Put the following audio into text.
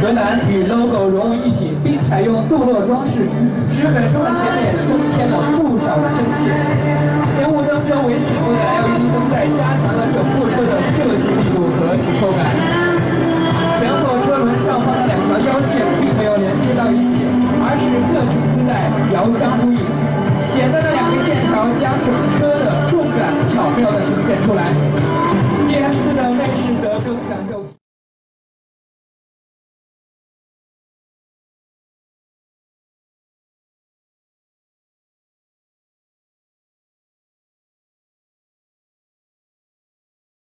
格兰与 logo 融为一体，并采用镀铬装饰，使整车的前脸增添了不少的生气。前雾灯周围起伏的 LED 灯带，加强了整部车的设计力度和紧凑感。前后车轮上方的两条腰线并没有连接到一起，而是各自自带遥相呼应。简单的两根线条，将整车的重感巧妙的呈现出来。DS 的内饰则更讲究。